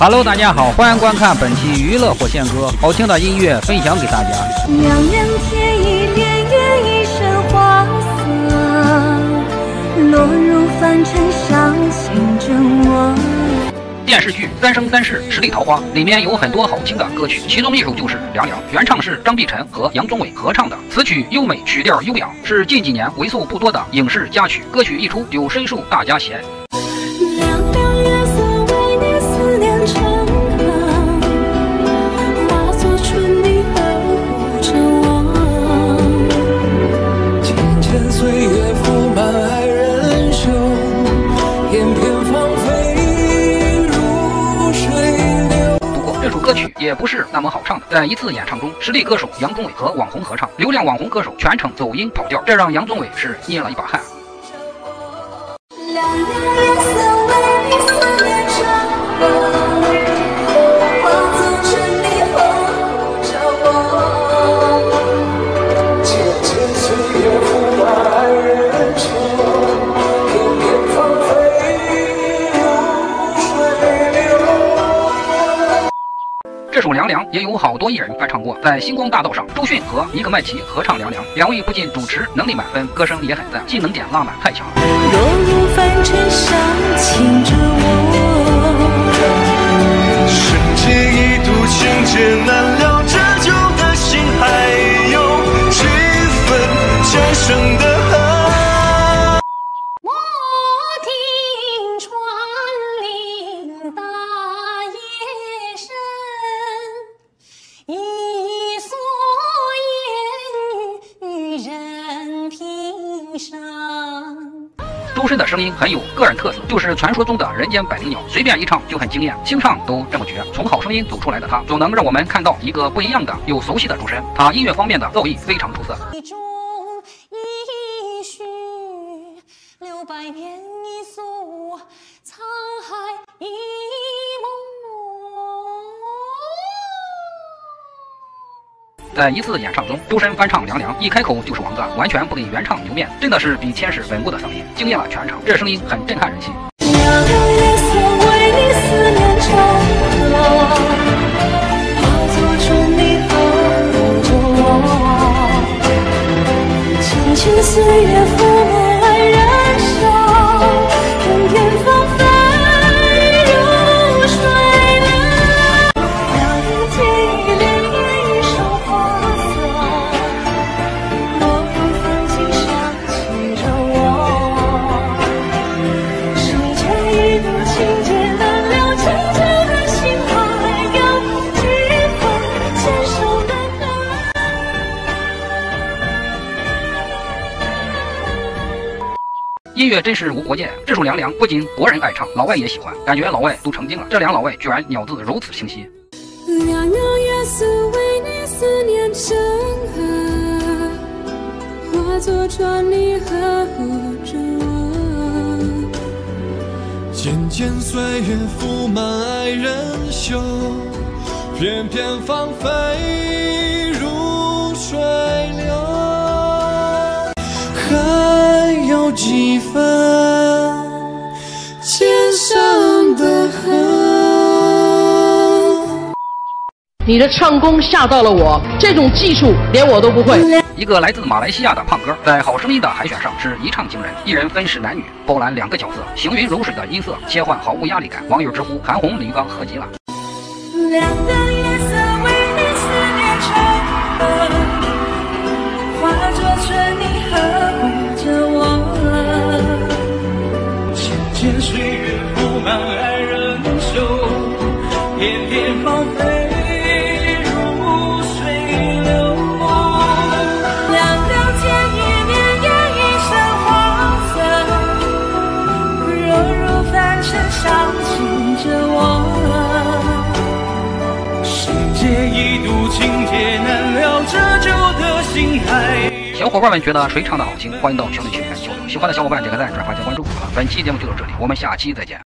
Hello，大家好，欢迎观看本期娱乐火线歌，好听的音乐分享给大家。两两天一莲月一身花色，落入凡尘伤心着我。电视剧《三生三世十里桃花》里面有很多好听的歌曲，其中一首就是《凉凉》，原唱是张碧晨和杨宗纬合唱的，词曲优美，曲调优雅，是近几年为数不多的影视佳曲。歌曲一出就深受大家喜爱。歌曲也不是那么好唱的，在一次演唱中，实力歌手杨宗纬和网红合唱，流量网红歌手全程走音跑调，这让杨宗纬是捏了一把汗。凉凉月色为你思念这首《凉凉》也有好多艺人翻唱过，在星光大道上，周迅和尼可麦琪合唱《凉凉》，两位不仅主持能力满分，歌声也很赞，技能点拉满太强了。落入凡尘伤情着我。周深的声音很有个人特色，就是传说中的人间百灵鸟，随便一唱就很惊艳，清唱都这么绝。从好声音走出来的他，总能让我们看到一个不一样的又熟悉的周深。他音乐方面的造诣非常出色。一中一绪，六百年一宿，沧海一在一次演唱中，周深翻唱《凉凉》，一开口就是王炸，完全不给原唱留面，真的是比天使稳固的嗓音，惊艳了全场。这声音很震撼人心。音乐真是无国界，这首《凉凉》不仅国人爱唱，老外也喜欢，感觉老外都成精了。这两老外居然咬字如此清晰。凉凉月色为你思念成河，化作春泥呵护着我。渐渐岁月覆满爱人袖，片片芳菲有几分。你的唱功吓到了我，这种技术连我都不会。一个来自马来西亚的胖哥，在《好声音》的海选上是一唱惊人，一人分饰男女，包揽两个角色，行云流水的音色切换毫无压力感，网友直呼韩红、李玉刚合集了。片片芳菲如水流。凉凉见一莲叶一身花色，落入凡尘伤情着我。世界一度情节难料，这酒的心还。小伙伴们觉得谁唱的好听，欢迎到评论区里面交流。喜欢的小伙伴点个赞、转发加关注。好了，本期节目就到这里，我们下期再见。